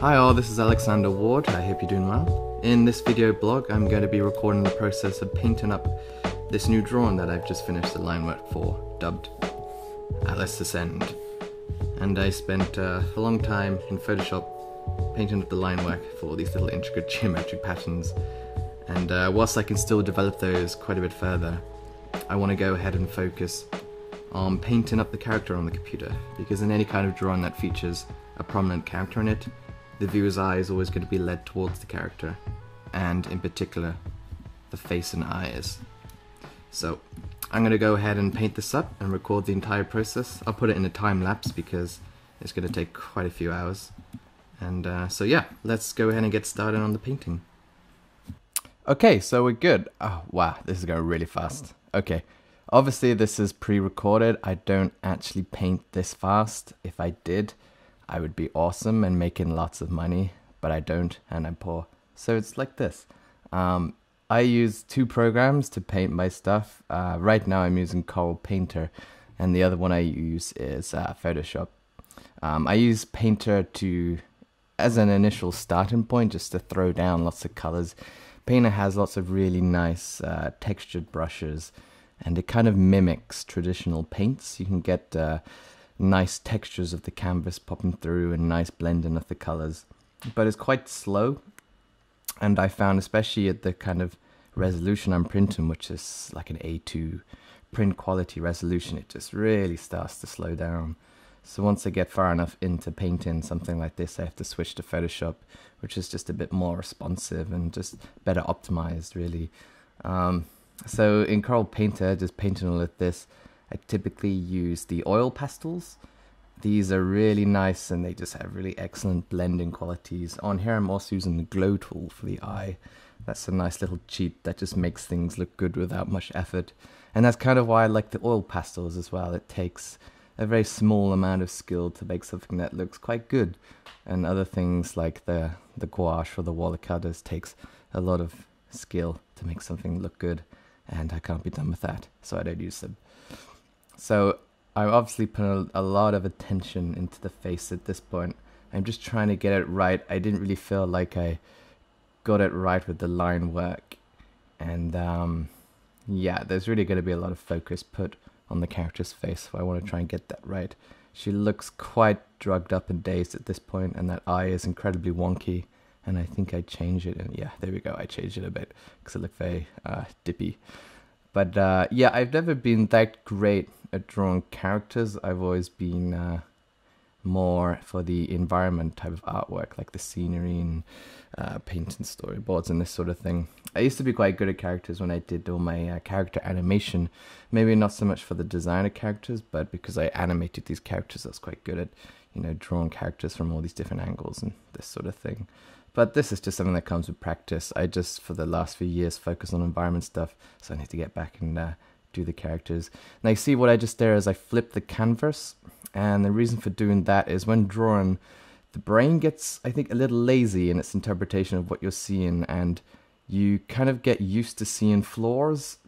Hi all, this is Alexander Ward, I hope you're doing well. In this video blog, I'm going to be recording the process of painting up this new drawing that I've just finished the line work for, dubbed Alice Ascend. And I spent uh, a long time in Photoshop painting up the line work for these little intricate geometric patterns. And uh, whilst I can still develop those quite a bit further, I want to go ahead and focus on painting up the character on the computer, because in any kind of drawing that features a prominent character in it, the viewer's eye is always going to be led towards the character, and in particular, the face and eyes. So, I'm going to go ahead and paint this up and record the entire process. I'll put it in a time lapse because it's going to take quite a few hours. And uh, so yeah, let's go ahead and get started on the painting. Okay, so we're good. Oh, wow, this is going really fast. Okay, obviously this is pre-recorded. I don't actually paint this fast. If I did, I would be awesome and making lots of money, but I don't and I'm poor. So it's like this. Um, I use two programs to paint my stuff. Uh, right now I'm using Corel Painter and the other one I use is uh, Photoshop. Um, I use Painter to as an initial starting point just to throw down lots of colors. Painter has lots of really nice uh, textured brushes and it kind of mimics traditional paints. You can get uh, nice textures of the canvas popping through and nice blending of the colors. But it's quite slow. And I found, especially at the kind of resolution I'm printing, which is like an A2 print quality resolution, it just really starts to slow down. So once I get far enough into painting something like this, I have to switch to Photoshop, which is just a bit more responsive and just better optimized, really. Um, so in Corel Painter, just painting all of this, I typically use the oil pastels. These are really nice and they just have really excellent blending qualities. On here I'm also using the glow tool for the eye. That's a nice little cheat that just makes things look good without much effort. And that's kind of why I like the oil pastels as well. It takes a very small amount of skill to make something that looks quite good. And other things like the, the gouache or the watercolors takes a lot of skill to make something look good. And I can't be done with that, so I don't use them. So I'm obviously put a, a, lot of attention into the face at this point. I'm just trying to get it right. I didn't really feel like I got it right with the line work. And um, yeah, there's really going to be a lot of focus put on the character's face. So I want to try and get that right. She looks quite drugged up and dazed at this point, and that eye is incredibly wonky. And I think I changed it, and yeah, there we go. I changed it a bit because it looked very uh, dippy. But uh, yeah, I've never been that great at drawing characters. I've always been uh, more for the environment type of artwork, like the scenery and uh, painting storyboards and this sort of thing. I used to be quite good at characters when I did all my uh, character animation. Maybe not so much for the design of characters, but because I animated these characters, I was quite good at, you know, drawing characters from all these different angles and this sort of thing. But this is just something that comes with practice. I just, for the last few years, focus on environment stuff, so I need to get back and uh, do the characters. Now you see what I just did is I flipped the canvas, and the reason for doing that is when drawing, the brain gets, I think, a little lazy in its interpretation of what you're seeing, and you kind of get used to seeing flaws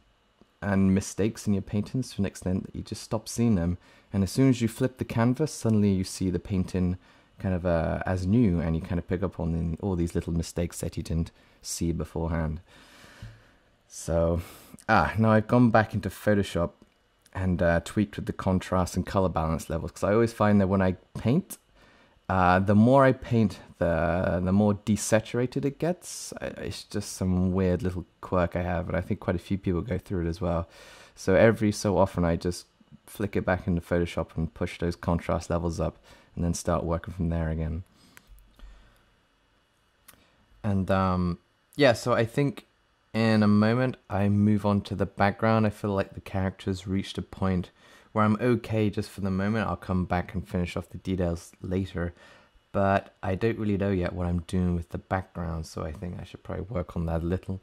and mistakes in your paintings to an extent that you just stop seeing them. And as soon as you flip the canvas, suddenly you see the painting kind of uh, as new, and you kind of pick up on all these little mistakes that you didn't see beforehand. So, ah, now I've gone back into Photoshop and uh, tweaked with the contrast and color balance levels because I always find that when I paint, uh, the more I paint, the the more desaturated it gets. It's just some weird little quirk I have, and I think quite a few people go through it as well. So every so often, I just flick it back into Photoshop and push those contrast levels up and then start working from there again. And um, yeah, so I think in a moment I move on to the background. I feel like the characters reached a point where I'm okay just for the moment. I'll come back and finish off the details later. But I don't really know yet what I'm doing with the background, so I think I should probably work on that a little.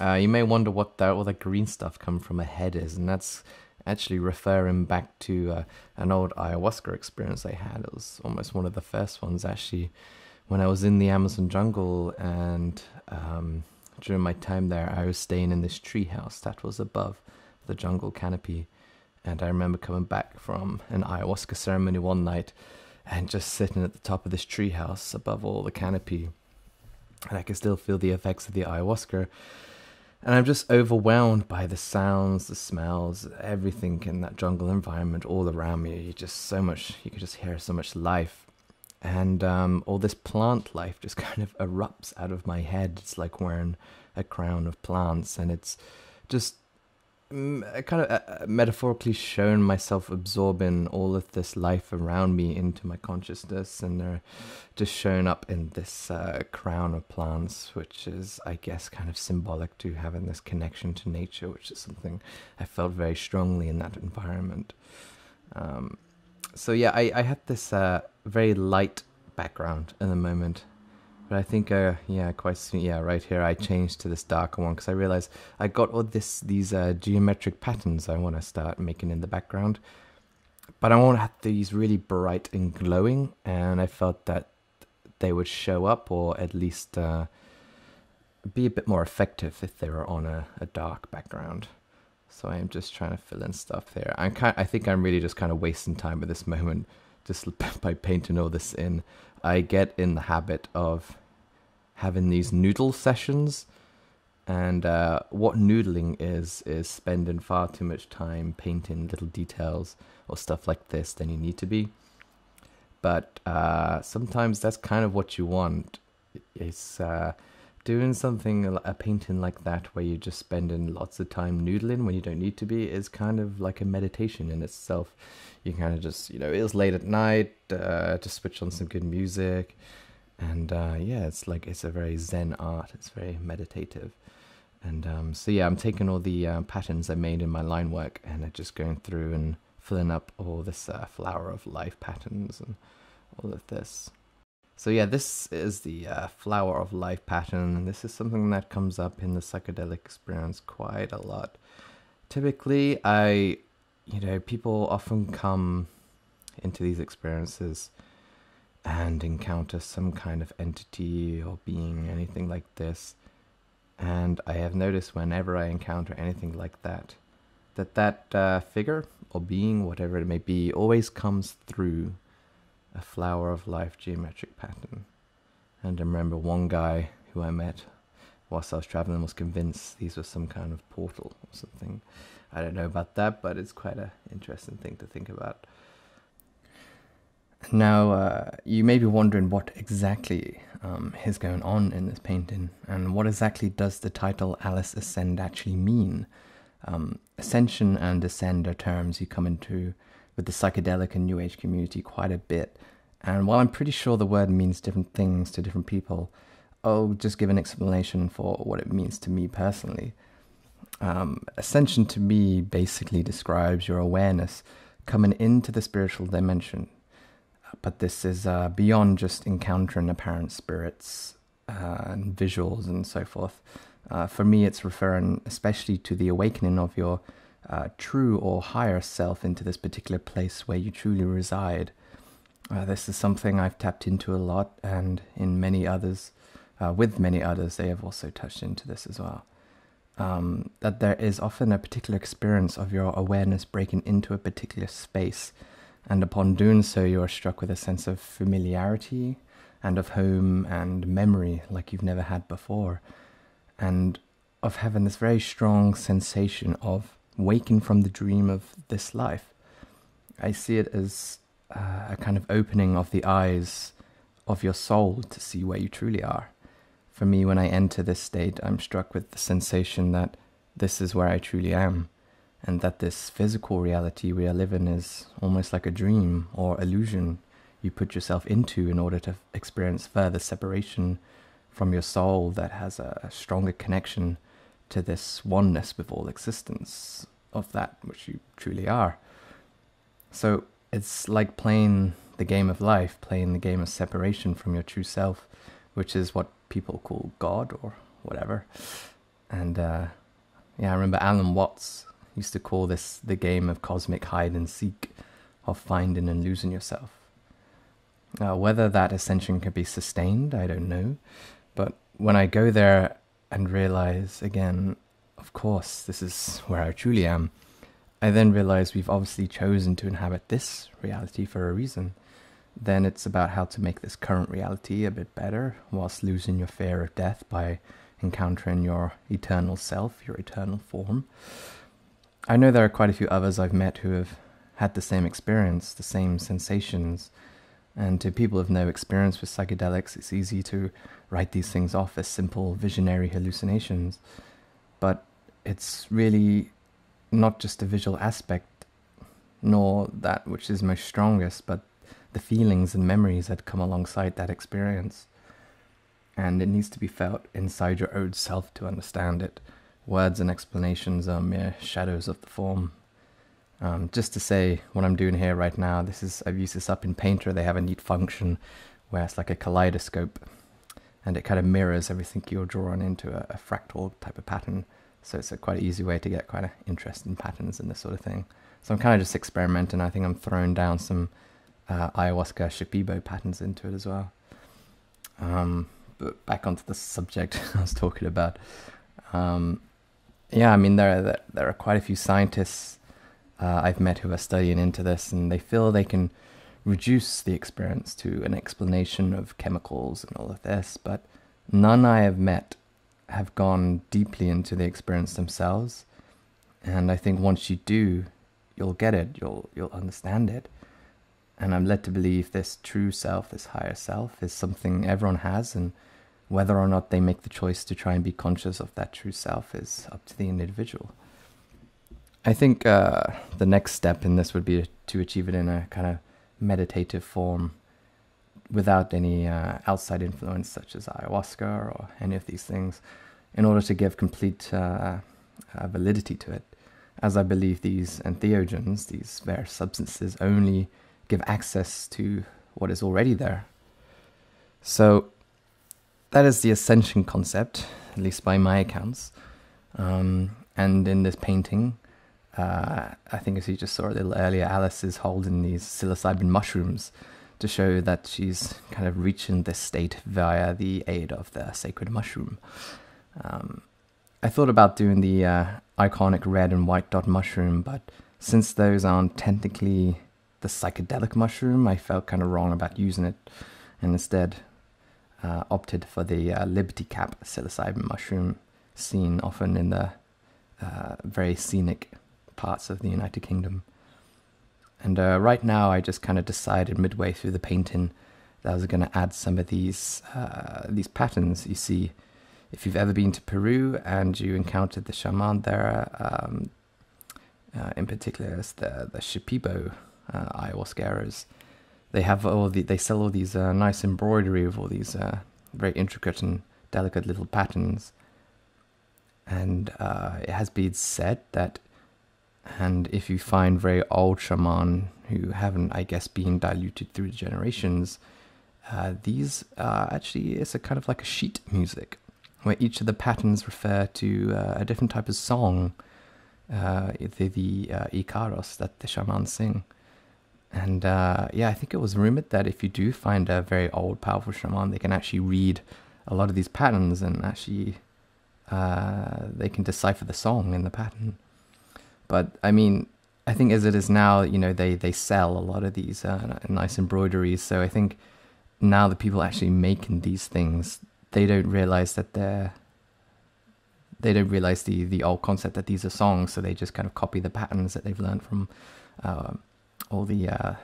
Uh, you may wonder what that all that green stuff come from ahead is, and that's actually referring back to uh, an old ayahuasca experience I had. It was almost one of the first ones actually when I was in the Amazon jungle and um, during my time there, I was staying in this treehouse that was above the jungle canopy. And I remember coming back from an ayahuasca ceremony one night and just sitting at the top of this treehouse above all the canopy. And I can still feel the effects of the ayahuasca. And I'm just overwhelmed by the sounds, the smells, everything in that jungle environment all around me. You just so much, you could just hear so much life. And um, all this plant life just kind of erupts out of my head. It's like wearing a crown of plants. And it's just kind of uh, metaphorically shown myself absorbing all of this life around me into my consciousness and they're just shown up in this uh, crown of plants which is i guess kind of symbolic to having this connection to nature which is something i felt very strongly in that environment. Um, so yeah i, I had this uh, very light background in the moment but I think, uh, yeah, quite soon, yeah, right here I changed to this darker one because I realized I got all this these uh, geometric patterns I want to start making in the background, but I want to have these really bright and glowing, and I felt that they would show up or at least uh, be a bit more effective if they were on a, a dark background. So I am just trying to fill in stuff there. I'm kind, I think I'm really just kind of wasting time at this moment just by painting all this in. I get in the habit of having these noodle sessions. And uh, what noodling is, is spending far too much time painting little details or stuff like this than you need to be. But uh, sometimes that's kind of what you want. It's uh, doing something, a painting like that, where you're just spending lots of time noodling when you don't need to be, is kind of like a meditation in itself. You kind of just you know it was late at night uh, to switch on some good music and uh, yeah it's like it's a very zen art. It's very meditative. And um, so yeah i'm taking all the uh, patterns i made in my line work and i'm just going through and filling up all this uh, flower of life patterns and all of this so yeah this is the uh, flower of life pattern and this is something that comes up in the psychedelic experience quite a lot typically i you know, people often come into these experiences and encounter some kind of entity or being, anything like this. And I have noticed whenever I encounter anything like that, that that uh, figure or being, whatever it may be, always comes through a flower of life geometric pattern. And I remember one guy who I met whilst I was traveling was convinced these were some kind of portal or something. I don't know about that, but it's quite an interesting thing to think about. Now, uh, you may be wondering what exactly um, is going on in this painting, and what exactly does the title Alice Ascend actually mean? Um, ascension and ascend are terms you come into with the psychedelic and New Age community quite a bit, and while I'm pretty sure the word means different things to different people, I'll just give an explanation for what it means to me personally. Um, ascension to me basically describes your awareness coming into the spiritual dimension. But this is uh, beyond just encountering apparent spirits uh, and visuals and so forth. Uh, for me, it's referring especially to the awakening of your uh, true or higher self into this particular place where you truly reside. Uh, this is something I've tapped into a lot, and in many others, uh, with many others, they have also touched into this as well um, that there is often a particular experience of your awareness breaking into a particular space. And upon doing so, you are struck with a sense of familiarity and of home and memory like you've never had before. And of having this very strong sensation of waking from the dream of this life. I see it as uh, a kind of opening of the eyes of your soul to see where you truly are for me, when I enter this state, I'm struck with the sensation that this is where I truly am, and that this physical reality we are living is almost like a dream or illusion you put yourself into in order to experience further separation from your soul that has a stronger connection to this oneness with all existence of that which you truly are. So it's like playing the game of life, playing the game of separation from your true self, which is what people call God or whatever. And uh, yeah, I remember Alan Watts used to call this the game of cosmic hide and seek, of finding and losing yourself. Uh, whether that ascension can be sustained, I don't know. But when I go there and realize again, of course, this is where I truly am, I then realize we've obviously chosen to inhabit this reality for a reason. then it's about how to make this current reality a bit better whilst losing your fear of death by encountering your eternal self, your eternal form. I know there are quite a few others I've met who have had the same experience, the same sensations. And to people of no experience with psychedelics, it's easy to write these things off as simple visionary hallucinations. But it's really not just the visual aspect, nor that which is most strongest, but the feelings and memories that come alongside that experience. And it needs to be felt inside your own self to understand it. Words and explanations are mere shadows of the form. Um, just to say what I'm doing here right now, this is I've used this up in Painter. They have a neat function where it's like a kaleidoscope, and it kind of mirrors everything you're drawing into a, a fractal type of pattern. So it's a quite easy way to get quite interesting patterns and this sort of thing. So I'm kind of just experimenting. I think I'm throwing down some uh, ayahuasca shipibo patterns into it as well. Um, but back onto the subject I was talking about. Um, yeah, I mean there are, there are quite a few scientists uh, I've met who are studying into this, and they feel they can reduce the experience to an explanation of chemicals and all of this, but none I have met have gone deeply into the experience themselves. And I think once you do, you'll get it, you'll you'll understand it. And I'm led to believe this true self, this higher self, is something everyone has, and whether or not they make the choice to try and be conscious of that true self is up to the individual. I think uh, the next step in this would be to achieve it in a kind of meditative form without any uh, outside influence such as ayahuasca or any of these things in order to give complete uh, uh validity to it as I believe these entheogens, these various substances, only give access to what is already there. So that is the ascension concept, at least by my accounts. Um, and in this painting, uh, I think as you just saw a little earlier, Alice is holding these psilocybin mushrooms to show that she's kind of reaching this state via the aid of the sacred mushroom. Um, I thought about doing the uh, iconic red and white dot mushroom, but since those aren't technically the psychedelic mushroom, I felt kind of wrong about using it, and instead uh, opted for the uh, Liberty Cap psilocybin mushroom, seen often in the uh, very scenic parts of the United Kingdom. And uh, right now, I just kind of decided midway through the painting that I was going to add some of these uh, these patterns. You see, if you've ever been to Peru and you encountered the shaman there, um, uh, in particular, the the Shipibo uh, ayahuasqueras, they have all the they sell all these uh, nice embroidery of all these uh, very intricate and delicate little patterns. And it has been said that and if you find very old shaman who haven't, I guess, been diluted through the generations, uh, these are actually it's a kind of like a sheet music, where each of the patterns refer to uh, a different type of song, uh, the, the uh, icaros that the shamans sing. And uh, yeah, I think it was rumored that if you do find a very old, powerful shaman, they can actually read a lot of these patterns and actually uh, they can decipher the song in the pattern. But I mean, I think as it is now, you know, they they sell a lot of these uh, nice embroideries. So I think now the people actually making these things, they don't realize that they're they don't realize the the old concept that these are songs. So they just kind of copy the patterns that they've learned from uh, all the uh,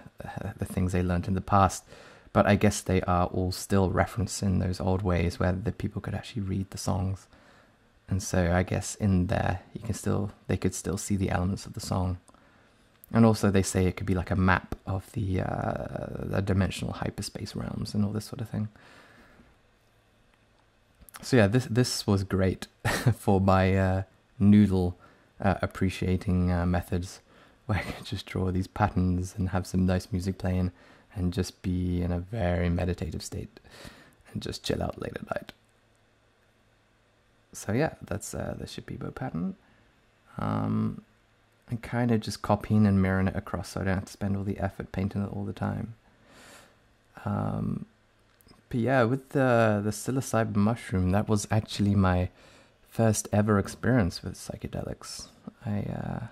the things they learned in the past. But I guess they are all still referencing those old ways where the people could actually read the songs and so I guess in there you can still they could still see the elements of the song, and also they say it could be like a map of the uh, the dimensional hyperspace realms and all this sort of thing. So yeah, this this was great for my uh, noodle uh, appreciating uh, methods, where I could just draw these patterns and have some nice music playing, and just be in a very meditative state, and just chill out late at night so yeah, that's uh, the Shipibo pattern. Um, and kind of just copying and mirroring it across so I don't have to spend all the effort painting it all the time. Um, but yeah, with the, the psilocybin mushroom, that was actually my first ever experience with psychedelics. I, uh,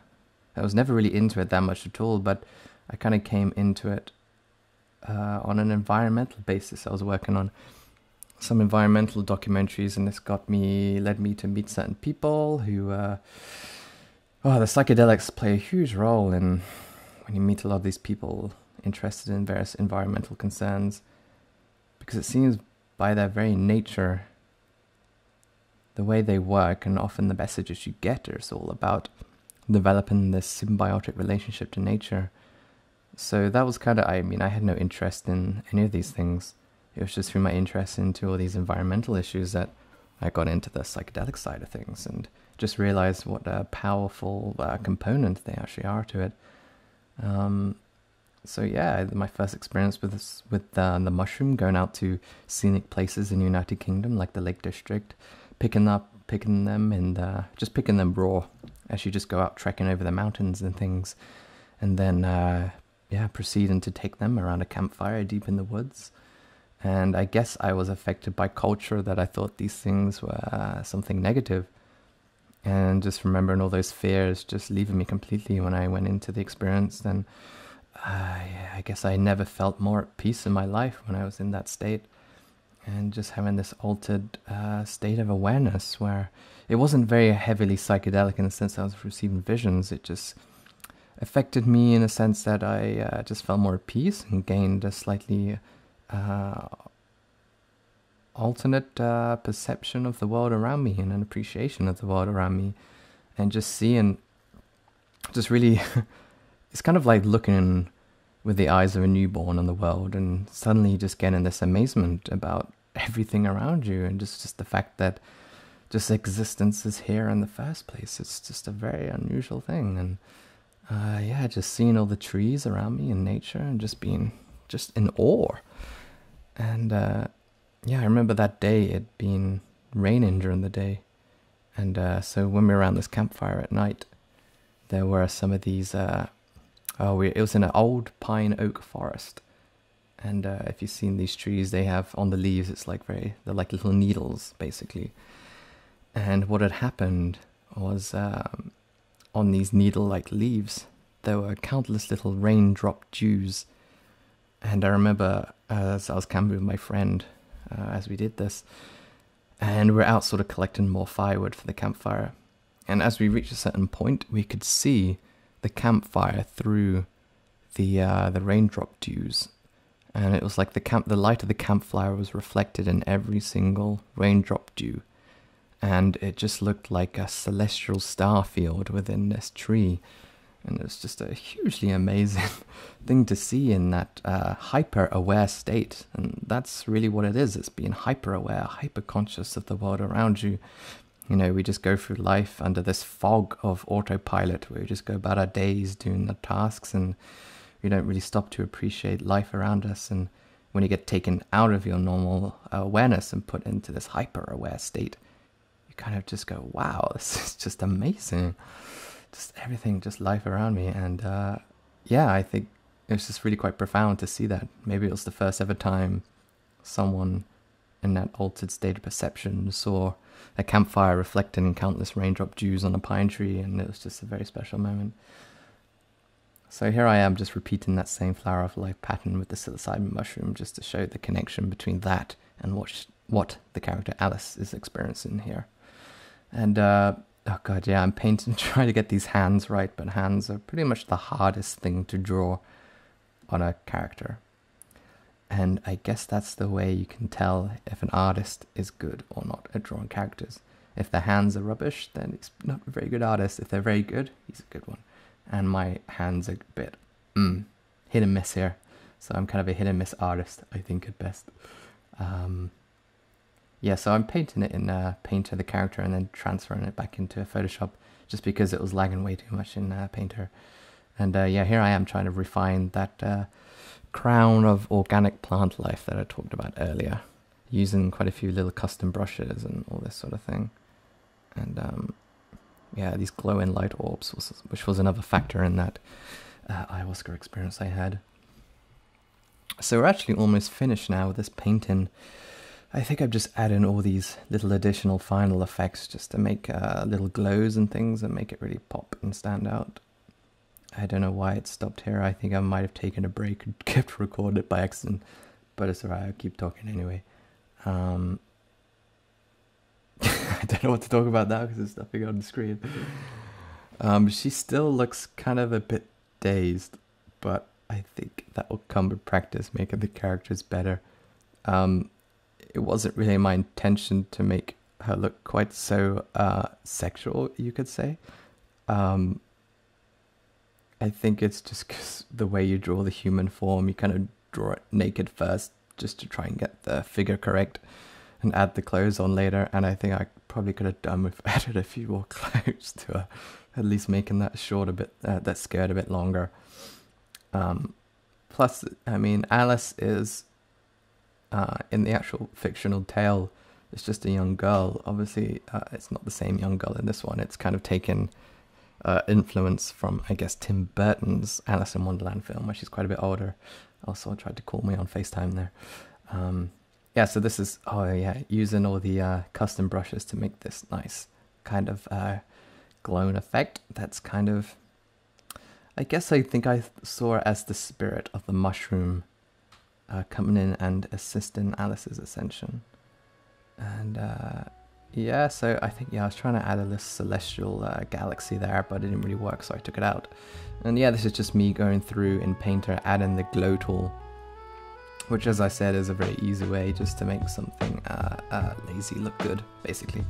I was never really into it that much at all, but I kind of came into it uh, on an environmental basis. I was working on some environmental documentaries, and this got me led me to meet certain people who. Uh, oh, the psychedelics play a huge role in when you meet a lot of these people interested in various environmental concerns, because it seems by their very nature, the way they work, and often the messages you get is all about developing this symbiotic relationship to nature. So that was kind of, I mean, I had no interest in any of these things it was just through my interest into all these environmental issues that I got into the psychedelic side of things and just realized what a powerful uh, component they actually are to it. Um, so yeah, my first experience with this, with uh, the mushroom, going out to scenic places in the United Kingdom, like the Lake District, picking up, picking them, and uh, just picking them raw as you just go out trekking over the mountains and things, and then uh, yeah, proceeding to take them around a campfire deep in the woods. And I guess I was affected by culture that I thought these things were uh, something negative. And just remembering all those fears just leaving me completely when I went into the experience. Then uh, I guess I never felt more at peace in my life when I was in that state. And just having this altered uh, state of awareness where it wasn't very heavily psychedelic in the sense I was receiving visions. It just affected me in a sense that I uh, just felt more at peace and gained a slightly uh, alternate uh, perception of the world around me and an appreciation of the world around me, and just seeing, just really, it's kind of like looking with the eyes of a newborn on the world, and suddenly just getting this amazement about everything around you, and just just the fact that just existence is here in the first place. It's just a very unusual thing, and uh, yeah, just seeing all the trees around me in nature, and just being just in awe and uh, yeah, I remember that day it been raining during the day. And uh, so when we were around this campfire at night, there were some of these. Uh, oh, we, it was in an old pine oak forest. And uh, if you've seen these trees, they have on the leaves, it's like very, they're like little needles, basically. And what had happened was um, on these needle like leaves, there were countless little raindrop dews and I remember as I was camping with my friend uh, as we did this, and we're out sort of collecting more firewood for the campfire. And as we reached a certain point, we could see the campfire through the uh, the raindrop dews, and it was like the camp the light of the campfire was reflected in every single raindrop dew, and it just looked like a celestial star field within this tree and it's just a hugely amazing thing to see in that uh, hyper aware state. And that's really what it is it's being hyper aware, hyper conscious of the world around you. You know, we just go through life under this fog of autopilot where we just go about our days doing the tasks and we don't really stop to appreciate life around us. And when you get taken out of your normal awareness and put into this hyper aware state, you kind of just go, wow, this is just amazing just everything, just life around me. And uh, yeah, I think it was just really quite profound to see that. Maybe it was the first ever time someone in that altered state of perception saw a campfire reflecting countless raindrop dews on a pine tree, and it was just a very special moment. So here I am just repeating that same flower of life pattern with the psilocybin mushroom just to show the connection between that and what, what the character Alice is experiencing here. And uh, oh god, yeah, I'm painting, trying to get these hands right, but hands are pretty much the hardest thing to draw on a character. And I guess that's the way you can tell if an artist is good or not at drawing characters. If the hands are rubbish, then he's not a very good artist. If they're very good, he's a good one. And my hands are a bit mm, hit and miss here. So I'm kind of a hit and miss artist, I think, at best. Um, yeah, so I'm painting it in uh, Painter, the character, and then transferring it back into Photoshop just because it was lagging way too much in uh, Painter. And uh, yeah, here I am trying to refine that uh, crown of organic plant life that I talked about earlier, using quite a few little custom brushes and all this sort of thing. And um, yeah, these glowing light orbs, which was another factor in that uh, ayahuasca experience I had. So we're actually almost finished now with this painting. I think I've just added all these little additional final effects just to make uh, little glows and things and make it really pop and stand out. I don't know why it stopped here. I think I might have taken a break and kept recorded by accident, but it's alright. I'll keep talking anyway. Um, I don't know what to talk about now because there's nothing on the screen. Um, she still looks kind of a bit dazed, but I think that will come with practice, making the characters better. Um, it wasn't really my intention to make her look quite so uh, sexual, you could say. Um, I think it's just because the way you draw the human form, you kind of draw it naked first just to try and get the figure correct and add the clothes on later. And I think I probably could have done with added a few more clothes to her, at least making that short a bit, uh, that skirt a bit longer. Um, plus, I mean, Alice is uh, in the actual fictional tale. It's just a young girl. Obviously, uh, it's not the same young girl in this one. It's kind of taken uh, influence from, I guess, Tim Burton's Alice in Wonderland film, where she's quite a bit older. Also, tried to call me on FaceTime there. Um, yeah, so this is, oh yeah, using all the uh, custom brushes to make this nice kind of uh, glowing effect. That's kind of, I guess I think I saw it as the spirit of the mushroom uh, coming in and assisting Alice's ascension. And uh, yeah, so I think, yeah, I was trying to add a little celestial uh, galaxy there, but it didn't really work, so I took it out. And yeah, this is just me going through in Painter, adding the glow tool which as I said is a very easy way just to make something uh, uh, lazy look good basically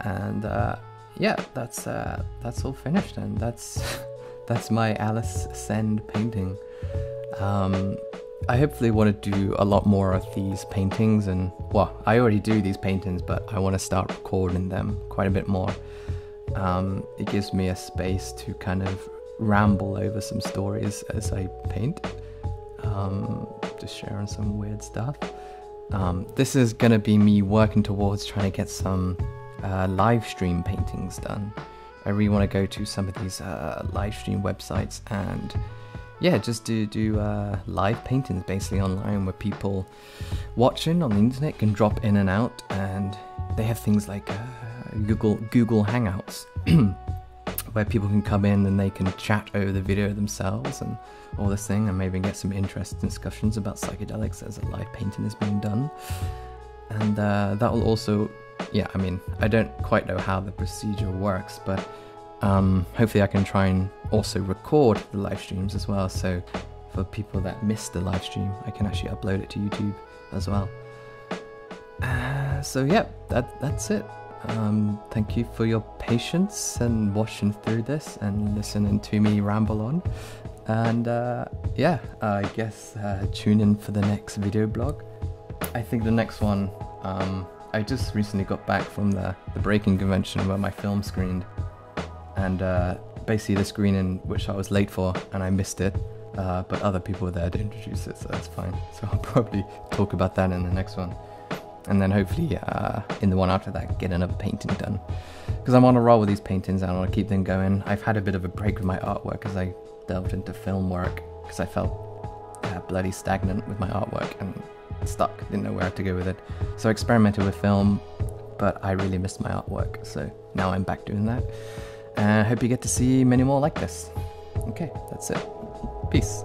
and uh, yeah that's that's all finished and that's that's my Alice Ascend painting um, I hopefully want to do a lot more of these paintings and well I already do these paintings but I want to start recording them quite a bit more um, it gives me a space to kind of ramble over some stories as I paint um, just sharing some weird stuff. Um, this is gonna be me working towards trying to get some uh, live stream paintings done. I really want to go to some of these uh, live stream websites and yeah, just do do uh, live paintings basically online where people watching on the internet can drop in and out, and they have things like uh, Google Google Hangouts where people can come in and they can chat over the video themselves and all this thing and maybe get some interesting discussions about psychedelics as a live painting is being done. And uh, that will also, yeah, I mean, I don't quite know how the procedure works, but um, hopefully I can try and also record the live streams as well. So for people that missed the live stream, I can actually upload it to YouTube as well. Uh, so yeah, that that's it. Um, thank you for your patience and watching through this and listening to me ramble on. And uh, yeah, I guess uh, tune in for the next video blog. I think the next one, um, I just recently got back from the, the breaking convention where my film screened. And uh, basically the screening which I was late for and I missed it. Uh, but other people were there to introduce it, so that's fine. So I'll probably talk about that in the next one and then hopefully uh, in the one after that get another painting done because I'm on a roll with these paintings and I want to keep them going. I've had a bit of a break with my artwork as I delved into film work because I felt uh, bloody stagnant with my artwork and stuck, didn't know where to go with it. So I experimented with film, but I really missed my artwork, so now I'm back doing that. And I hope you get to see many more like this. Okay, that's it. Peace.